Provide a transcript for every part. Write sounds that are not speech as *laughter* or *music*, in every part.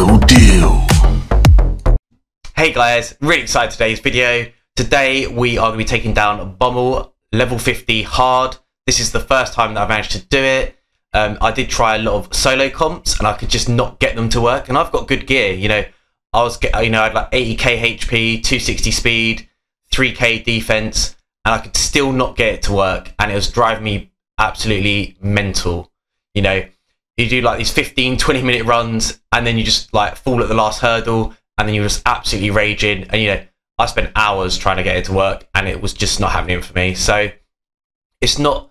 real deal. Hey guys, really excited today's video. Today we are going to be taking down Bommal level 50 hard. This is the first time that I've managed to do it. Um, I did try a lot of solo comps and I could just not get them to work. And I've got good gear, you know. I was, you know, I had like 80k HP, 260 speed, 3k defense, and I could still not get it to work. And it was driving me absolutely mental. You know, you do like these 15, 20 minute runs, and then you just like fall at the last hurdle, and then you're just absolutely raging. And you know, I spent hours trying to get it to work, and it was just not happening for me. So it's not.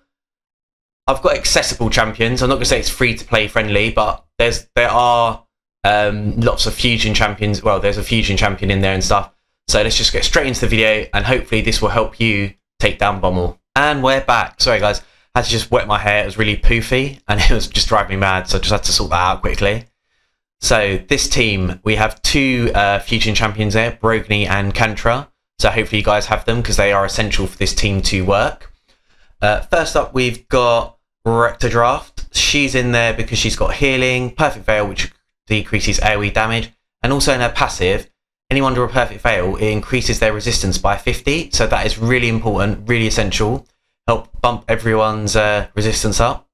I've got accessible champions. I'm not going to say it's free to play friendly, but there's there are um, lots of fusion champions. Well, there's a fusion champion in there and stuff. So let's just get straight into the video, and hopefully this will help you take down Bommal. And we're back. Sorry guys, had to just wet my hair. It was really poofy, and *laughs* it was just driving me mad. So I just had to sort that out quickly. So this team, we have two uh, fusion champions there, Brogni and Kantra. So hopefully you guys have them because they are essential for this team to work. Uh, first up, we've got Rector Draft. She's in there because she's got healing, Perfect Veil, which decreases AoE damage, and also in her passive, anyone under a Perfect Veil, it increases their resistance by 50. So that is really important, really essential. Help bump everyone's uh, resistance up.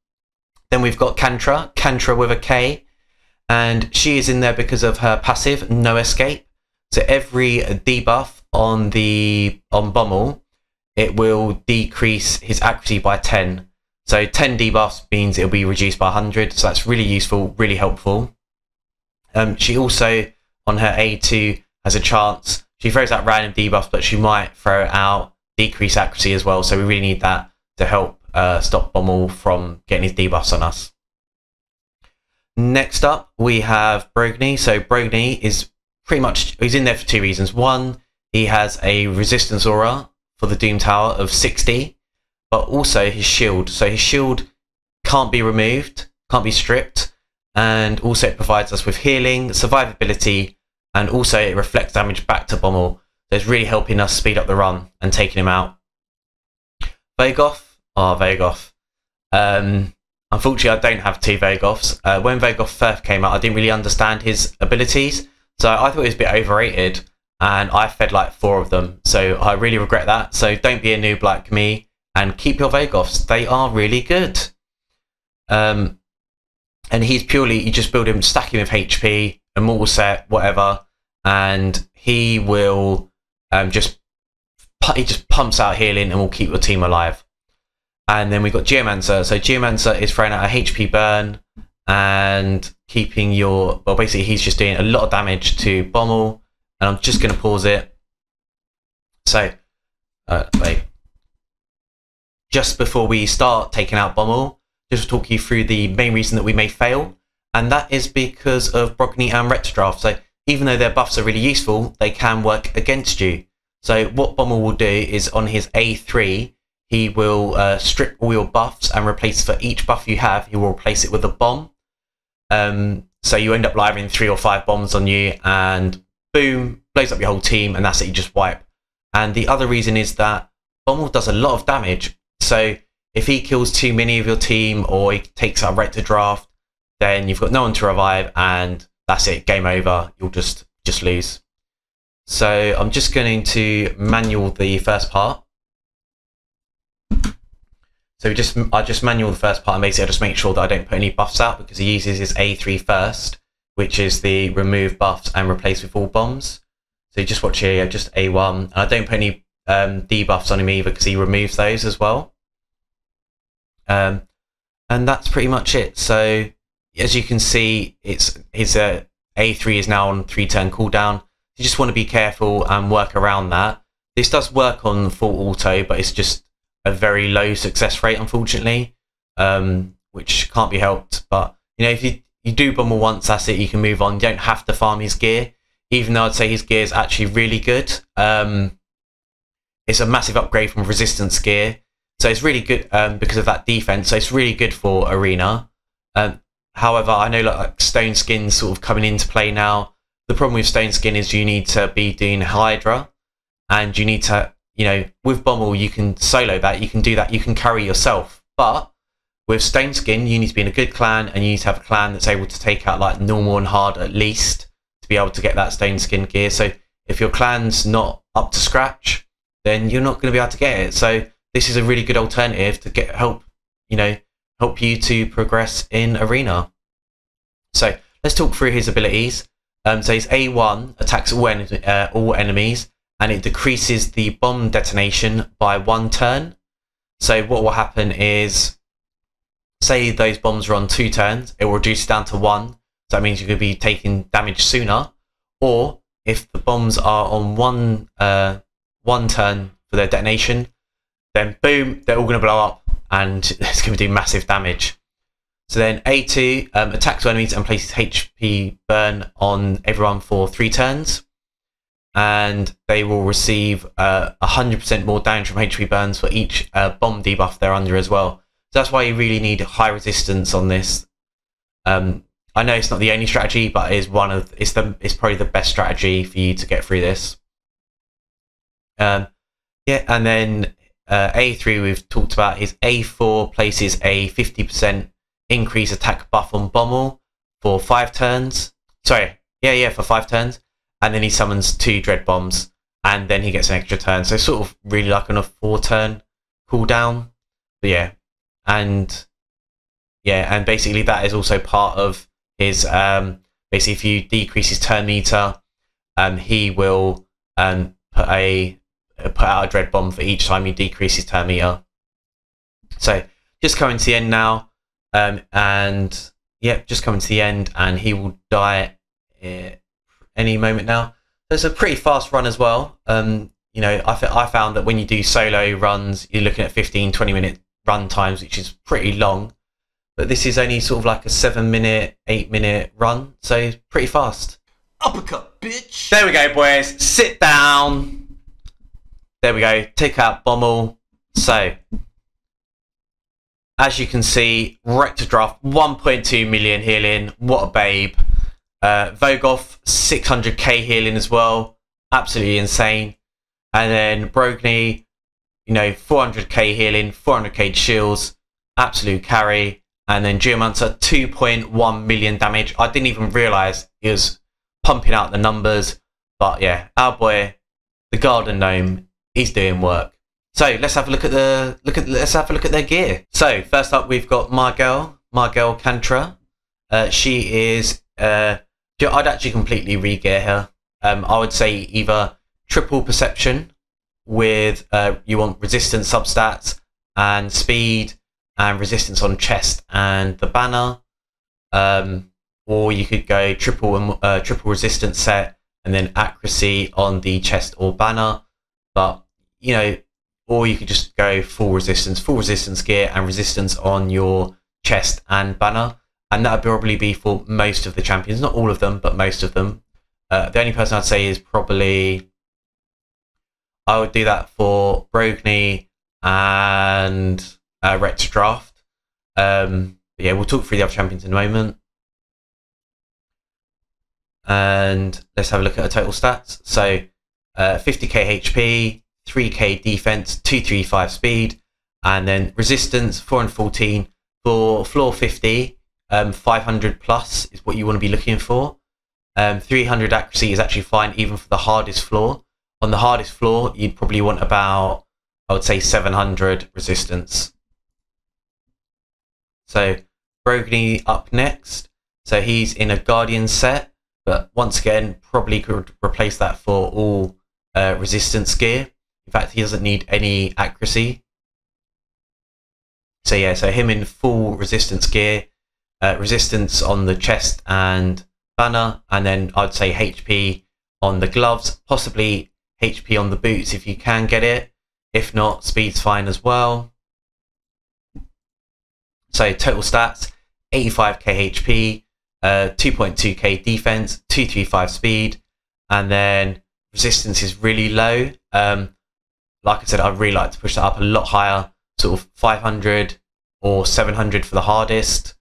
Then we've got Kantra, Kantra with a K and she is in there because of her passive no escape. So every debuff on the on Bommal it will decrease his accuracy by 10 so 10 debuffs means it'll be reduced by 100 so that's really useful really helpful. Um, she also on her a2 has a chance. She throws out random debuffs but she might throw out decrease accuracy as well so we really need that to help uh, stop Bommal from getting his debuffs on us Next up, we have Brogni. So Brogni is pretty much he's in there for two reasons. One, he has a resistance aura for the Doom Tower of 60, but also his shield. So his shield can't be removed, can't be stripped, and also it provides us with healing, survivability, and also it reflects damage back to Bommal. So it's really helping us speed up the run and taking him out. Vogoth, oh Vogoth. Um, Unfortunately, I don't have two Vogoths. Uh, when Vogoth first came out, I didn't really understand his abilities, so I thought he was a bit overrated, and I fed like four of them. So I really regret that. So don't be a noob like me, and keep your Vogoths. They are really good. Um, and he's purely you just build him, stack him with HP, immortal set, whatever, and he will um, just he just pumps out healing and will keep your team alive. And then we've got Geomancer. So Geomancer is throwing out a HP burn and keeping your well basically he's just doing a lot of damage to Bommal. And I'm just gonna pause it. So uh, wait. Just before we start taking out Bommal, just to talk you through the main reason that we may fail. And that is because of Brogni and Rectodraft. So even though their buffs are really useful, they can work against you. So what Bommal will do is on his A3, he will uh, strip all your buffs and replace for each buff you have, he will replace it with a bomb. Um, so you end up living three or five bombs on you, and boom, blows up your whole team, and that's it. You just wipe. And the other reason is that Bommal does a lot of damage. So if he kills too many of your team, or he takes a right to draft, then you've got no one to revive, and that's it. Game over. You'll just just lose. So I'm just going to manual the first part. So we just I just manual the first part and basically I just make sure that I don't put any buffs out because he uses his A3 first, which is the remove buffs and replace with all bombs. So you just watch here, just A1. And I don't put any um, debuffs on him either because he removes those as well. Um, and that's pretty much it. So as you can see, it's his uh, A3 is now on three turn cooldown. You just want to be careful and work around that. This does work on full auto, but it's just a very low success rate, unfortunately, um, which can't be helped. But you know, if you you do Bommal once, that's it. You can move on. You don't have to farm his gear, even though I'd say his gear is actually really good. Um, it's a massive upgrade from resistance gear, so it's really good um, because of that defense. So it's really good for arena. Um, however, I know like stone skin sort of coming into play now. The problem with stone skin is you need to be doing Hydra, and you need to you know, with Bommal, you can solo that, you can do that, you can carry yourself. But with Stone Skin, you need to be in a good clan and you need to have a clan that's able to take out like normal and hard at least. to be able to get that stone skin gear. So if your clan's not up to scratch, then you're not going to be able to get it. So this is a really good alternative to get help, you know, help you to progress in arena. So let's talk through his abilities. Um, so his A1 attacks all, en uh, all enemies and it decreases the bomb detonation by one turn. So what will happen is, say those bombs are on two turns, it will reduce down to one. So that means going to be taking damage sooner. Or if the bombs are on one uh, one turn for their detonation, then boom, they're all going to blow up and *laughs* it's going to do massive damage. So then A2 um, attacks enemies and places HP burn on everyone for three turns. And they will receive uh, 100% more damage from HP burns for each uh, bomb debuff they're under as well. So that's why you really need high resistance on this. Um, I know it's not the only strategy, but it is one of it's the it's probably the best strategy for you to get through this. Um, yeah, and then uh, A3 we've talked about is A4 places a 50% increase attack buff on Bommal for five turns. Sorry, yeah, yeah, for five turns. And then he summons two Dread Bombs, and then he gets an extra turn. So sort of really like on a four turn cooldown. But yeah, and yeah, and basically that is also part of his. Um, basically, if you decrease his turn meter, um, he will um, put a put out a Dread Bomb for each time you decrease his turn meter. So just coming to the end now. Um, and yeah, just coming to the end, and he will die any moment now. So it's a pretty fast run as well. Um, you know, I, I found that when you do solo runs, you're looking at 15, 20 minute run times, which is pretty long. But this is only sort of like a seven minute, eight minute run, so pretty fast. Uppercut, bitch! There we go, boys. Sit down. There we go. Take out Bommal. So, as you can see, Rector Draft 1.2 million healing. What a babe. Uh, Vogoth 600k healing as well. Absolutely insane. And then Brogni, you know, 400k healing, 400k shields. Absolute carry. And then Geomancer 2.1 million damage. I didn't even realize he was pumping out the numbers. But yeah, our boy, the Garden Gnome, he's doing work. So let's have a look at the look at let's have a look at their gear. So first up, we've got Margel Margel Kantra. Uh, she is uh, I'd actually completely re-gear her. Um, I would say either triple perception with uh, you want resistance substats and speed and resistance on chest and the banner, um, or you could go triple uh, triple resistance set and then accuracy on the chest or banner. But you know, or you could just go full resistance, full resistance gear, and resistance on your chest and banner. And that would probably be for most of the champions, not all of them, but most of them. Uh, the only person I'd say is probably I would do that for Brogni and uh, Rex Draft. Um, yeah, we'll talk through the other champions in a moment. And let's have a look at the total stats. So, uh, 50k HP, 3k defense, 235 speed, and then resistance 414 for floor 50. Um, 500 plus is what you want to be looking for. Um, 300 accuracy is actually fine even for the hardest floor. On the hardest floor, you'd probably want about, I would say, 700 resistance. So Brogni up next. So he's in a Guardian set, but once again, probably could replace that for all uh, resistance gear. In fact, he doesn't need any accuracy. So yeah, so him in full resistance gear, uh, resistance on the chest and banner, and then I'd say HP on the gloves, possibly HP on the boots if you can get it. If not, speed's fine as well. So total stats, 85k HP, uh, 2.2k defense, 235 speed, and then resistance is really low. Um, like I said, I'd really like to push that up a lot higher, sort of 500 or 700 for the hardest.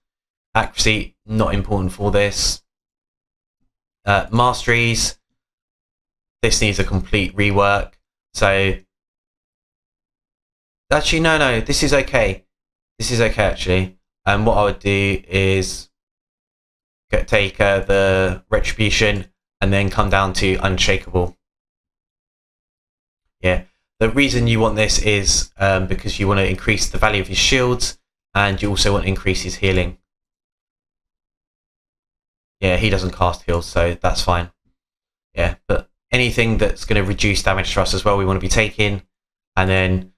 Accuracy, not important for this. Uh, masteries, this needs a complete rework. So, actually, no, no, this is okay. This is okay, actually. And what I would do is get, take uh, the retribution and then come down to unshakable. Yeah, the reason you want this is um, because you want to increase the value of his shields and you also want to increase his healing. Yeah, he doesn't cast heals, so that's fine. Yeah, but anything that's going to reduce damage to us as well, we want to be taking. And then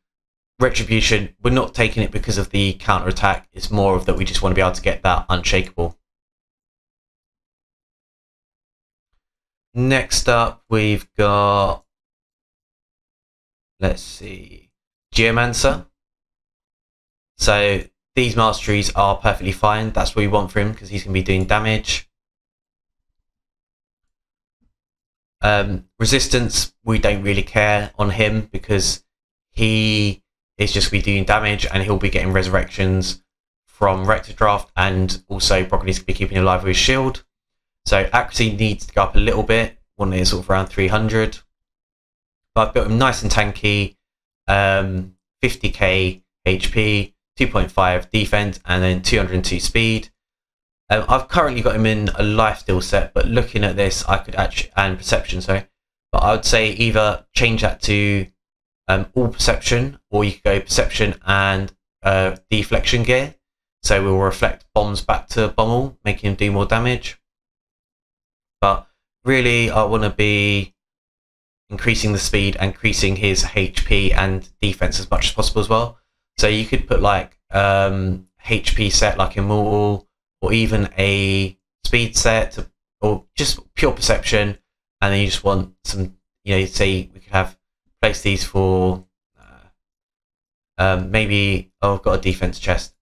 Retribution, we're not taking it because of the counter attack. It's more of that we just want to be able to get that unshakable. Next up, we've got, let's see, Geomancer. So these masteries are perfectly fine. That's what we want for him because he's going to be doing damage. Um, resistance, we don't really care on him because he is just be doing damage and he'll be getting resurrections from Rector Draft and also Brock needs to be keeping alive with his shield. So accuracy needs to go up a little bit, one is sort of around 300. But I've got him nice and tanky, um, 50k HP, 2.5 defense, and then 202 speed. Um, I've currently got him in a life set, but looking at this, I could actually and perception, sorry. But I would say either change that to um, all perception, or you could go perception and uh, deflection gear. So we'll reflect bombs back to Bommal, making him do more damage. But really, I want to be increasing the speed, increasing his HP and defense as much as possible as well. So you could put like um, HP set like Immortal, or even a speed set, or just pure perception, and then you just want some, you know, say we could have place these for uh, um, maybe. Oh, I've got a defense chest.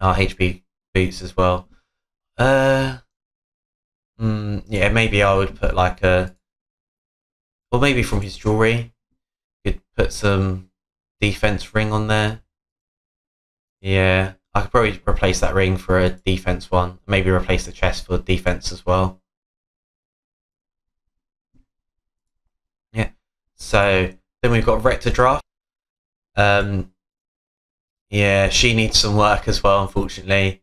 Our HP boots as well. Uh, mm, yeah, maybe I would put like a, or maybe from his jewelry, could put some defense ring on there. Yeah, I could probably replace that ring for a defense one. Maybe replace the chest for defense as well. Yeah, so then we've got Rector Draft. Um, yeah, she needs some work as well, unfortunately.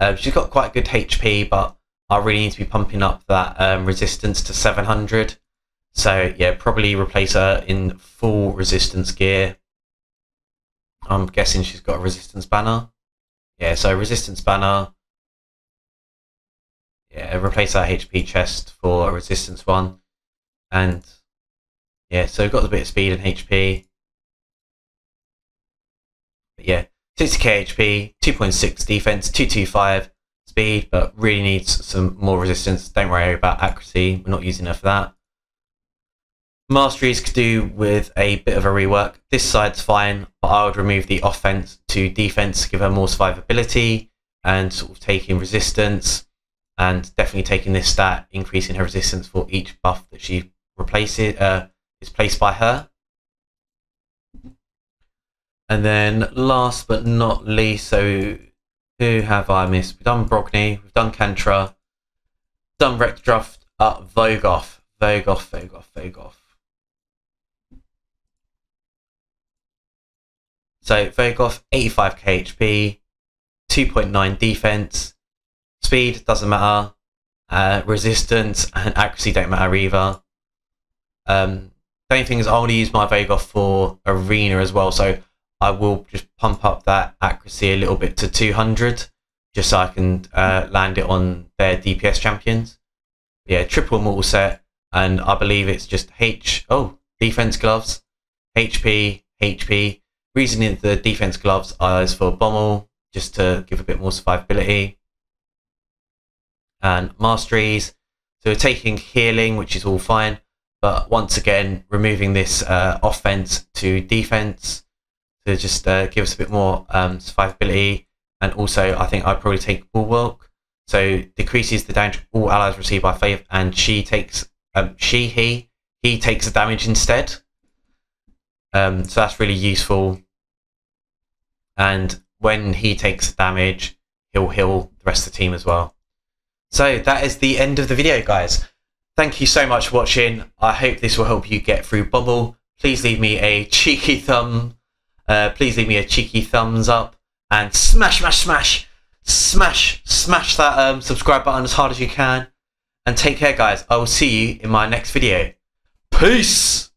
Um, she's got quite good HP, but I really need to be pumping up that um, resistance to 700. So yeah, probably replace her in full resistance gear. I'm guessing she's got a resistance banner. Yeah, so resistance banner. Yeah, replace that HP chest for a resistance one. And yeah, so got a bit of speed and HP. But yeah, 60k HP, 2.6 defense, 225 speed, but really needs some more resistance. Don't worry about accuracy, we're not using her for that. Masteries could do with a bit of a rework. This side's fine, but I would remove the offense to defense, give her more survivability and sort of taking resistance and definitely taking this stat, increasing her resistance for each buff that she replaces, uh, is placed by her. And then last but not least, so who have I missed? We've done Brogni, we've done Kentra, done Rekdraft, uh, Vogoth, Vogoth, Vogoth, Vogoth. So Vogoth, 85k HP, 2.9 defense, speed doesn't matter, uh, resistance and accuracy don't matter either. Um, the only thing is I only use my Vega for arena as well, so I will just pump up that accuracy a little bit to 200, just so I can uh, land it on their DPS champions. Yeah, triple mortal set, and I believe it's just H. Oh, defense gloves, HP, HP. Reason the defense gloves is for Bommal, just to give a bit more survivability. And masteries. So we're taking healing, which is all fine. But once again, removing this uh, offense to defense to just uh, give us a bit more um, survivability. And also, I think I'd probably take Bulwark. So decreases the damage all allies receive by Faith, and she takes um, she he he takes the damage instead. Um, so that's really useful. And when he takes damage, he'll heal the rest of the team as well. So that is the end of the video, guys. Thank you so much for watching. I hope this will help you get through Bubble. Please leave me a cheeky thumb. Uh, please leave me a cheeky thumbs up and smash, smash, smash, smash, smash that um, subscribe button as hard as you can. and take care, guys. I will see you in my next video. Peace!